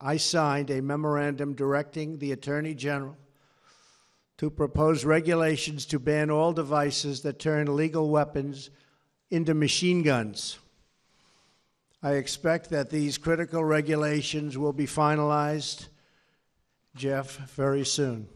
I signed a memorandum directing the Attorney General to propose regulations to ban all devices that turn legal weapons into machine guns. I expect that these critical regulations will be finalized, Jeff, very soon.